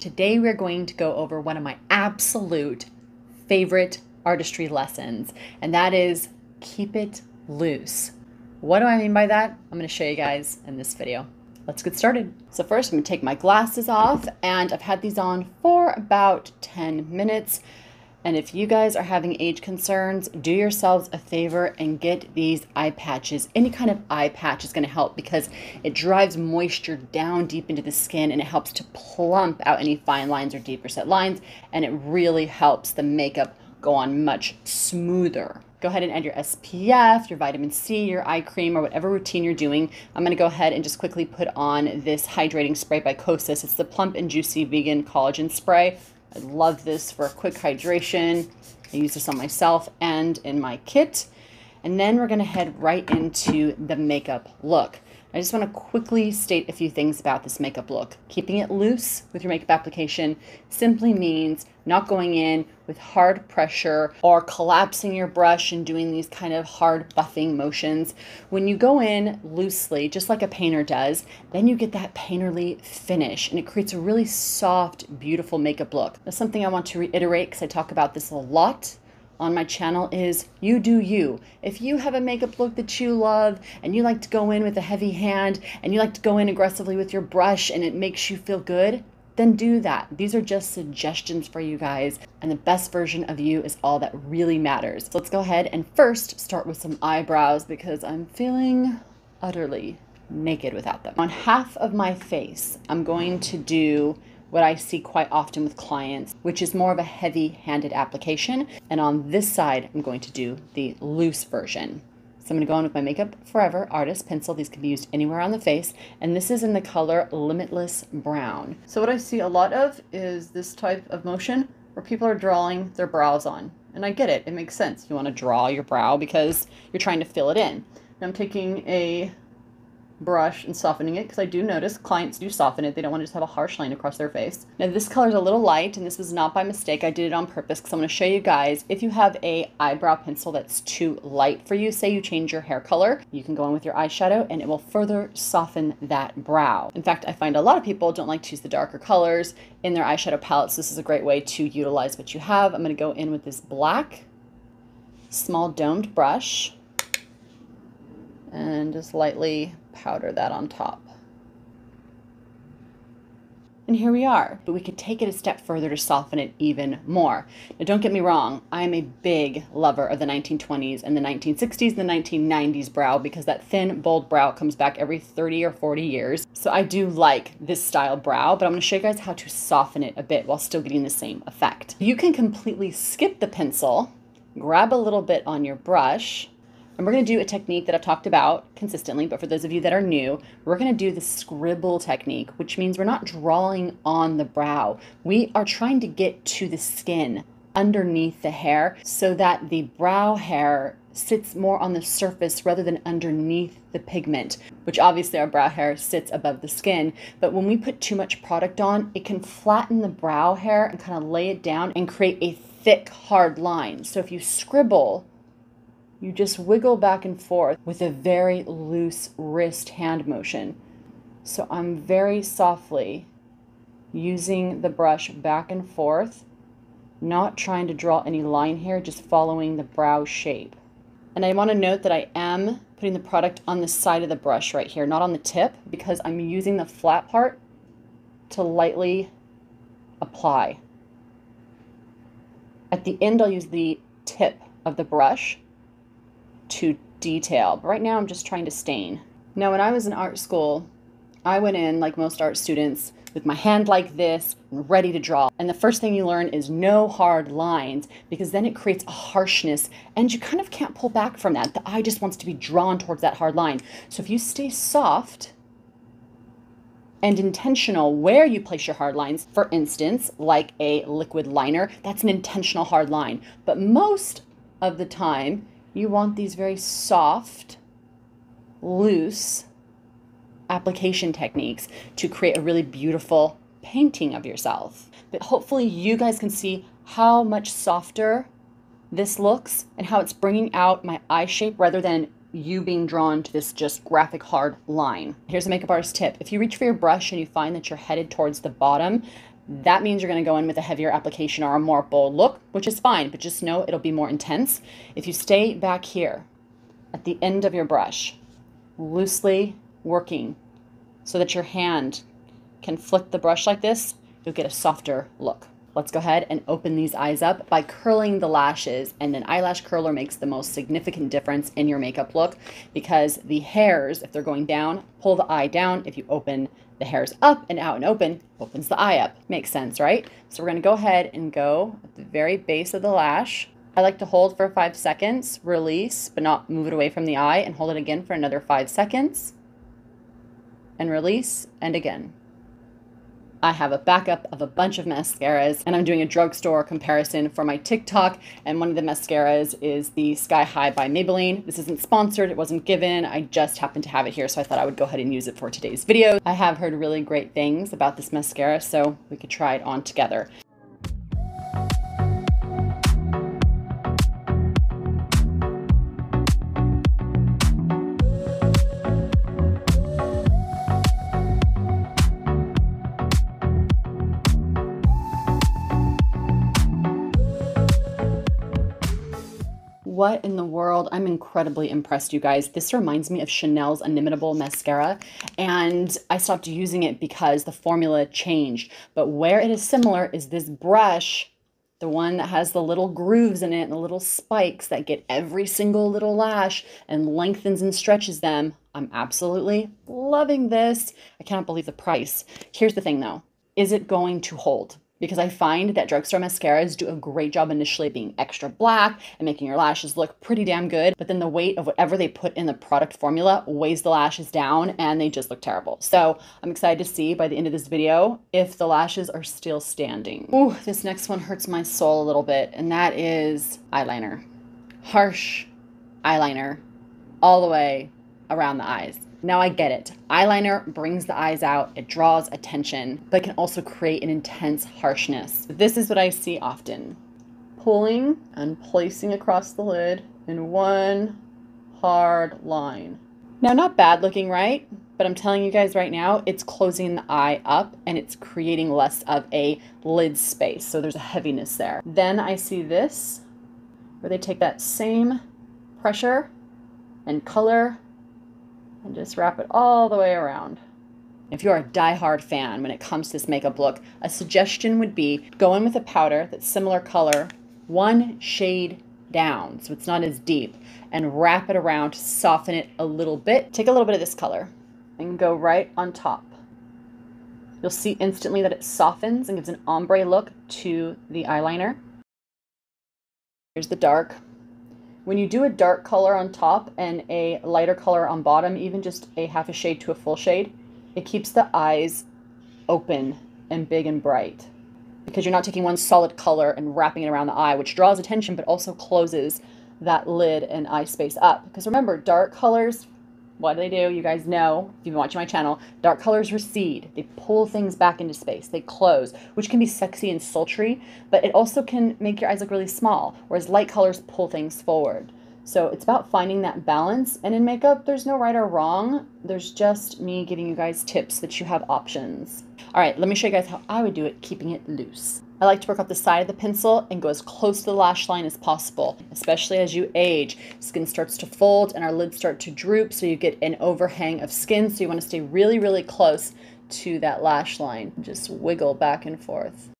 Today we're going to go over one of my absolute favorite artistry lessons, and that is keep it loose. What do I mean by that? I'm going to show you guys in this video. Let's get started. So first I'm going to take my glasses off and I've had these on for about 10 minutes. And if you guys are having age concerns, do yourselves a favor and get these eye patches. Any kind of eye patch is going to help because it drives moisture down deep into the skin and it helps to plump out any fine lines or deeper set lines. And it really helps the makeup go on much smoother. Go ahead and add your SPF, your vitamin C, your eye cream, or whatever routine you're doing. I'm going to go ahead and just quickly put on this hydrating spray by Kosas. It's the Plump and Juicy Vegan Collagen Spray. I love this for a quick hydration. I use this on myself and in my kit. And then we're gonna head right into the makeup look. I just want to quickly state a few things about this makeup look. Keeping it loose with your makeup application simply means not going in with hard pressure or collapsing your brush and doing these kind of hard buffing motions. When you go in loosely, just like a painter does, then you get that painterly finish and it creates a really soft, beautiful makeup look. That's something I want to reiterate because I talk about this a lot on my channel is you do you. If you have a makeup look that you love and you like to go in with a heavy hand and you like to go in aggressively with your brush and it makes you feel good, then do that. These are just suggestions for you guys, and the best version of you is all that really matters. So let's go ahead and first start with some eyebrows because I'm feeling utterly naked without them. On half of my face, I'm going to do what I see quite often with clients, which is more of a heavy handed application. And on this side, I'm going to do the loose version. So I'm going to go on with my Makeup Forever Artist Pencil. These can be used anywhere on the face. And this is in the color Limitless Brown. So what I see a lot of is this type of motion where people are drawing their brows on. And I get it. It makes sense. You want to draw your brow because you're trying to fill it in. Now I'm taking a brush and softening it because I do notice clients do soften it. They don't want to just have a harsh line across their face. Now this color is a little light and this was not by mistake. I did it on purpose because I'm going to show you guys if you have a eyebrow pencil that's too light for you, say you change your hair color, you can go in with your eyeshadow and it will further soften that brow. In fact, I find a lot of people don't like to use the darker colors in their eyeshadow palettes. This is a great way to utilize what you have. I'm going to go in with this black small domed brush and just lightly powder that on top. And here we are, but we could take it a step further to soften it even more. Now, don't get me wrong, I am a big lover of the 1920s and the 1960s and the 1990s brow because that thin, bold brow comes back every 30 or 40 years. So I do like this style brow, but I'm gonna show you guys how to soften it a bit while still getting the same effect. You can completely skip the pencil, grab a little bit on your brush, and we're going to do a technique that I've talked about consistently, but for those of you that are new, we're going to do the scribble technique, which means we're not drawing on the brow. We are trying to get to the skin underneath the hair so that the brow hair sits more on the surface rather than underneath the pigment, which obviously our brow hair sits above the skin. But when we put too much product on, it can flatten the brow hair and kind of lay it down and create a thick, hard line. So if you scribble, you just wiggle back and forth with a very loose wrist hand motion. So I'm very softly using the brush back and forth, not trying to draw any line here, just following the brow shape. And I want to note that I am putting the product on the side of the brush right here, not on the tip, because I'm using the flat part to lightly apply. At the end, I'll use the tip of the brush to detail. But right now I'm just trying to stain. Now when I was in art school, I went in like most art students with my hand like this, ready to draw. And the first thing you learn is no hard lines because then it creates a harshness and you kind of can't pull back from that. The eye just wants to be drawn towards that hard line. So if you stay soft and intentional where you place your hard lines, for instance, like a liquid liner, that's an intentional hard line. But most of the time, you want these very soft, loose application techniques to create a really beautiful painting of yourself. But hopefully you guys can see how much softer this looks and how it's bringing out my eye shape rather than you being drawn to this just graphic hard line. Here's a makeup artist tip. If you reach for your brush and you find that you're headed towards the bottom, that means you're going to go in with a heavier application or a more bold look, which is fine, but just know it'll be more intense. If you stay back here at the end of your brush, loosely working so that your hand can flick the brush like this, you'll get a softer look. Let's go ahead and open these eyes up by curling the lashes. And an eyelash curler makes the most significant difference in your makeup look because the hairs, if they're going down, pull the eye down. If you open the hairs up and out and open, opens the eye up. Makes sense, right? So we're gonna go ahead and go at the very base of the lash. I like to hold for five seconds, release, but not move it away from the eye, and hold it again for another five seconds, and release, and again. I have a backup of a bunch of mascaras and I'm doing a drugstore comparison for my TikTok and one of the mascaras is the Sky High by Maybelline. This isn't sponsored, it wasn't given, I just happened to have it here so I thought I would go ahead and use it for today's video. I have heard really great things about this mascara so we could try it on together. What in the world? I'm incredibly impressed, you guys. This reminds me of Chanel's Inimitable Mascara, and I stopped using it because the formula changed. But where it is similar is this brush, the one that has the little grooves in it and the little spikes that get every single little lash and lengthens and stretches them. I'm absolutely loving this. I cannot believe the price. Here's the thing though. Is it going to hold? Because I find that drugstore mascaras do a great job initially being extra black and making your lashes look pretty damn good, but then the weight of whatever they put in the product formula weighs the lashes down and they just look terrible. So I'm excited to see by the end of this video if the lashes are still standing. Ooh, this next one hurts my soul a little bit, and that is eyeliner. Harsh eyeliner all the way around the eyes. Now I get it. Eyeliner brings the eyes out, it draws attention, but can also create an intense harshness. This is what I see often. Pulling and placing across the lid in one hard line. Now, not bad looking, right? But I'm telling you guys right now, it's closing the eye up and it's creating less of a lid space. So there's a heaviness there. Then I see this, where they take that same pressure and color and just wrap it all the way around. If you're a die-hard fan when it comes to this makeup look, a suggestion would be go in with a powder that's similar color, one shade down so it's not as deep, and wrap it around to soften it a little bit. Take a little bit of this color and go right on top. You'll see instantly that it softens and gives an ombre look to the eyeliner. Here's the dark. When you do a dark color on top and a lighter color on bottom, even just a half a shade to a full shade, it keeps the eyes open and big and bright because you're not taking one solid color and wrapping it around the eye, which draws attention but also closes that lid and eye space up. Because remember, dark colors what do they do? You guys know, if you've been watching my channel, dark colors recede. They pull things back into space. They close, which can be sexy and sultry, but it also can make your eyes look really small, whereas light colors pull things forward. So it's about finding that balance. And in makeup, there's no right or wrong. There's just me giving you guys tips that you have options. All right, let me show you guys how I would do it, keeping it loose. I like to work off the side of the pencil and go as close to the lash line as possible, especially as you age. Skin starts to fold and our lids start to droop, so you get an overhang of skin. So you want to stay really, really close to that lash line. Just wiggle back and forth.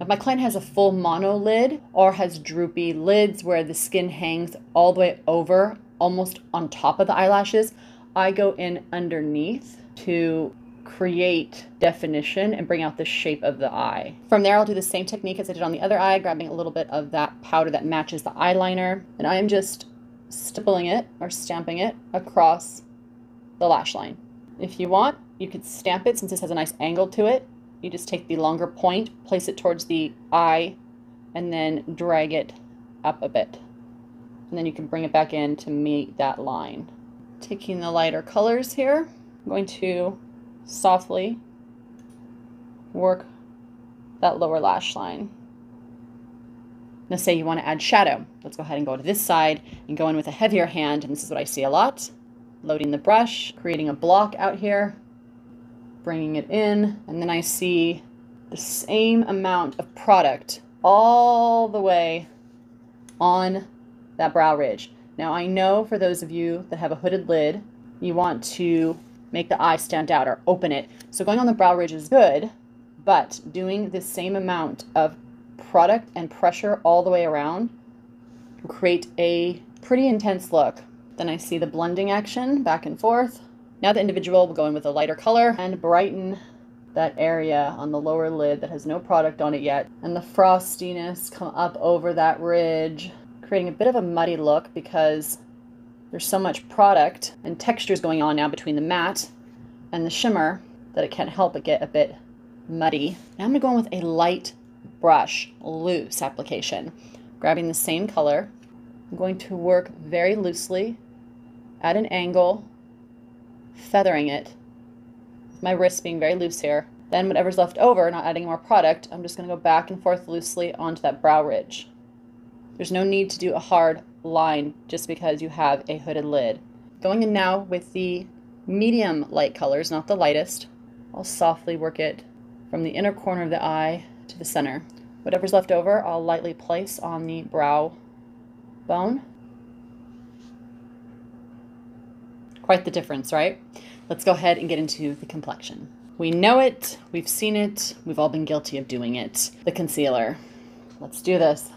If my client has a full mono lid or has droopy lids where the skin hangs all the way over, almost on top of the eyelashes, I go in underneath to create definition and bring out the shape of the eye. From there, I'll do the same technique as I did on the other eye, grabbing a little bit of that powder that matches the eyeliner, and I am just stippling it or stamping it across the lash line. If you want, you could stamp it since this has a nice angle to it. You just take the longer point, place it towards the eye, and then drag it up a bit. And then you can bring it back in to meet that line. Taking the lighter colors here, I'm going to softly work that lower lash line. Now say you want to add shadow. Let's go ahead and go to this side and go in with a heavier hand, and this is what I see a lot. Loading the brush, creating a block out here, bringing it in, and then I see the same amount of product all the way on that brow ridge. Now I know for those of you that have a hooded lid, you want to make the eye stand out or open it. So going on the brow ridge is good, but doing the same amount of product and pressure all the way around create a pretty intense look. Then I see the blending action back and forth. Now the individual will go in with a lighter color and brighten that area on the lower lid that has no product on it yet. And the frostiness come up over that ridge, creating a bit of a muddy look because there's so much product and textures going on now between the matte and the shimmer that it can't help but get a bit muddy. Now I'm gonna go in with a light brush, loose application. Grabbing the same color, I'm going to work very loosely at an angle, feathering it, my wrist being very loose here. Then whatever's left over, not adding more product, I'm just gonna go back and forth loosely onto that brow ridge. There's no need to do a hard line just because you have a hooded lid. Going in now with the medium light colors, not the lightest, I'll softly work it from the inner corner of the eye to the center. Whatever's left over, I'll lightly place on the brow bone. Quite the difference, right? Let's go ahead and get into the complexion. We know it, we've seen it, we've all been guilty of doing it. The concealer. Let's do this.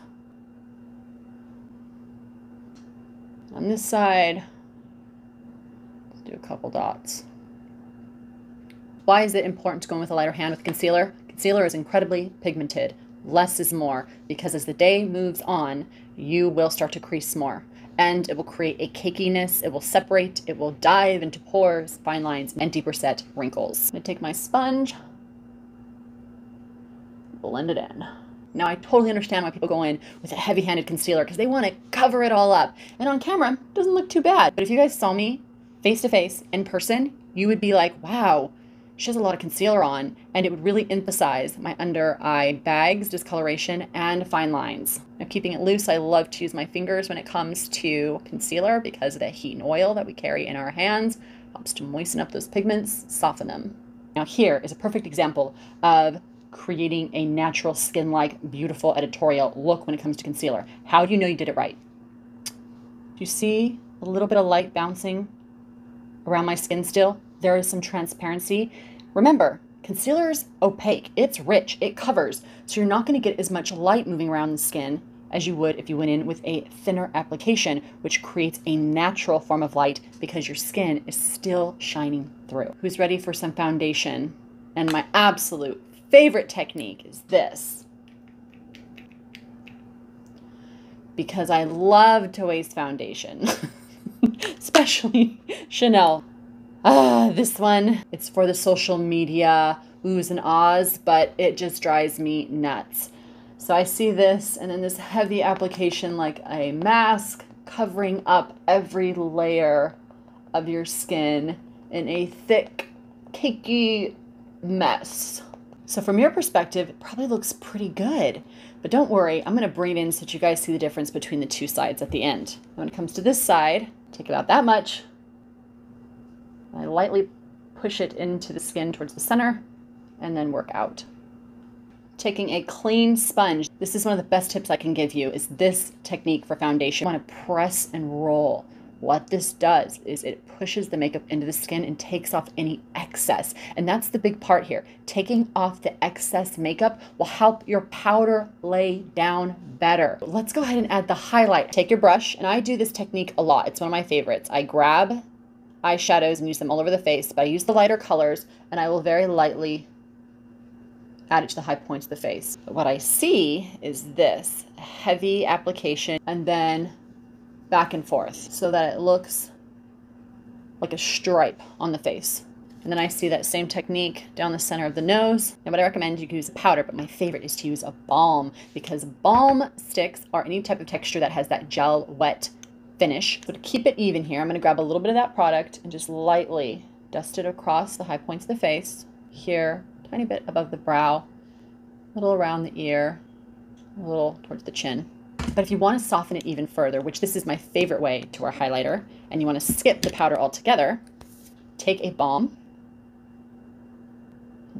On this side, let's do a couple dots. Why is it important to go in with a lighter hand with concealer? Concealer is incredibly pigmented. Less is more because as the day moves on, you will start to crease more and it will create a cakiness. It will separate, it will dive into pores, fine lines, and deeper set wrinkles. I'm gonna take my sponge, blend it in. Now, I totally understand why people go in with a heavy-handed concealer because they want to cover it all up. And on camera, it doesn't look too bad. But if you guys saw me face-to-face -face, in person, you would be like, wow, she has a lot of concealer on, and it would really emphasize my under eye bags, discoloration, and fine lines. Now, keeping it loose, I love to use my fingers when it comes to concealer because the heat and oil that we carry in our hands helps to moisten up those pigments, soften them. Now, here is a perfect example of creating a natural skin-like, beautiful editorial look when it comes to concealer. How do you know you did it right? Do you see a little bit of light bouncing around my skin still? There is some transparency. Remember, concealer is opaque. It's rich. It covers. So you're not going to get as much light moving around the skin as you would if you went in with a thinner application, which creates a natural form of light because your skin is still shining through. Who's ready for some foundation? And my absolute favorite technique is this. Because I love to waste foundation, especially Chanel Ah, this one, it's for the social media oohs and ahs, but it just drives me nuts. So I see this and then this heavy application like a mask covering up every layer of your skin in a thick, cakey mess. So from your perspective, it probably looks pretty good. But don't worry, I'm gonna bring it in so that you guys see the difference between the two sides at the end. When it comes to this side, take about that much, I lightly push it into the skin towards the center and then work out. Taking a clean sponge, this is one of the best tips I can give you, is this technique for foundation. You want to press and roll. What this does is it pushes the makeup into the skin and takes off any excess. And that's the big part here. Taking off the excess makeup will help your powder lay down better. Let's go ahead and add the highlight. Take your brush, and I do this technique a lot. It's one of my favorites. I grab eyeshadows and use them all over the face, but I use the lighter colors and I will very lightly add it to the high points of the face. But what I see is this heavy application and then back and forth so that it looks like a stripe on the face. And then I see that same technique down the center of the nose. And what I recommend you use a powder, but my favorite is to use a balm because balm sticks are any type of texture that has that gel wet finish. So to keep it even here, I'm going to grab a little bit of that product and just lightly dust it across the high points of the face. Here, tiny bit above the brow, a little around the ear, a little towards the chin. But if you want to soften it even further, which this is my favorite way to wear highlighter, and you want to skip the powder altogether, take a balm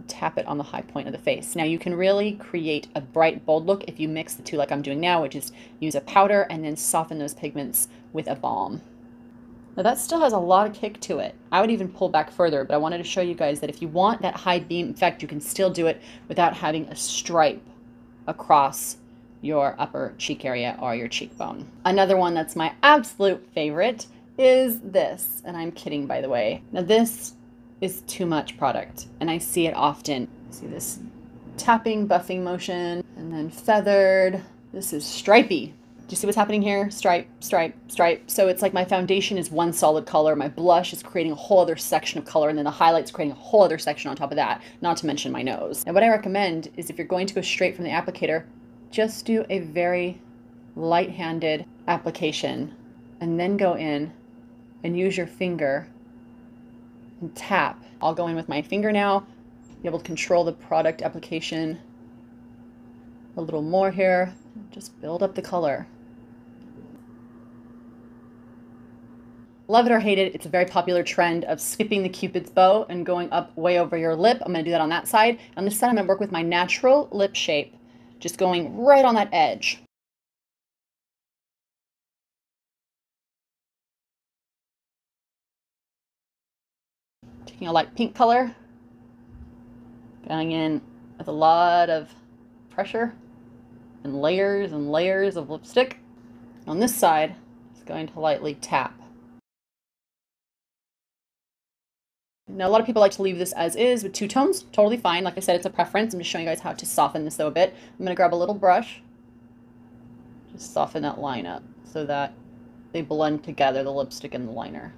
tap it on the high point of the face. Now you can really create a bright, bold look if you mix the two like I'm doing now, which is use a powder and then soften those pigments with a balm. Now that still has a lot of kick to it. I would even pull back further, but I wanted to show you guys that if you want that high beam effect, you can still do it without having a stripe across your upper cheek area or your cheekbone. Another one that's my absolute favorite is this, and I'm kidding by the way. Now this is too much product, and I see it often. See this tapping, buffing motion, and then feathered. This is stripy. Do you see what's happening here? Stripe, stripe, stripe. So it's like my foundation is one solid color. My blush is creating a whole other section of color. And then the highlight's creating a whole other section on top of that, not to mention my nose. And what I recommend is if you're going to go straight from the applicator, just do a very light-handed application and then go in and use your finger and tap. I'll go in with my finger now, be able to control the product application a little more here. Just build up the color. Love it or hate it, it's a very popular trend of skipping the cupid's bow and going up way over your lip. I'm going to do that on that side. On this side, I'm to work with my natural lip shape, just going right on that edge. Taking a light pink color, going in with a lot of pressure and layers and layers of lipstick. On this side, it's going to lightly tap. Now, a lot of people like to leave this as is with two tones. Totally fine. Like I said, it's a preference. I'm just showing you guys how to soften this though a bit. I'm going to grab a little brush. Just soften that line up so that they blend together, the lipstick and the liner.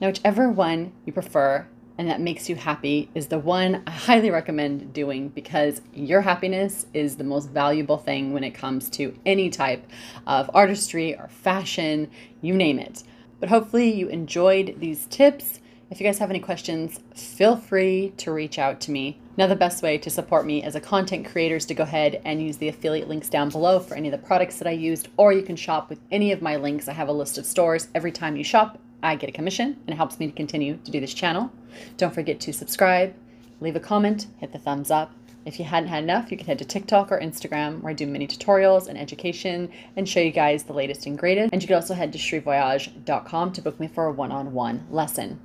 Now, whichever one you prefer and that makes you happy is the one I highly recommend doing because your happiness is the most valuable thing when it comes to any type of artistry or fashion, you name it. But hopefully, you enjoyed these tips. If you guys have any questions, feel free to reach out to me. Now, the best way to support me as a content creator is to go ahead and use the affiliate links down below for any of the products that I used, or you can shop with any of my links. I have a list of stores every time you shop I get a commission and it helps me to continue to do this channel. Don't forget to subscribe, leave a comment, hit the thumbs up. If you hadn't had enough, you can head to TikTok or Instagram where I do mini tutorials and education and show you guys the latest and greatest. And you can also head to cherivoyage.com to book me for a one-on-one -on -one lesson.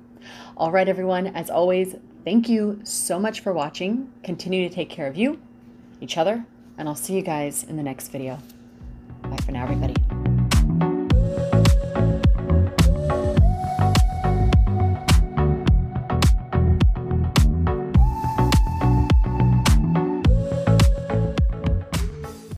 All right, everyone, as always, thank you so much for watching. Continue to take care of you, each other, and I'll see you guys in the next video. Bye for now, everybody.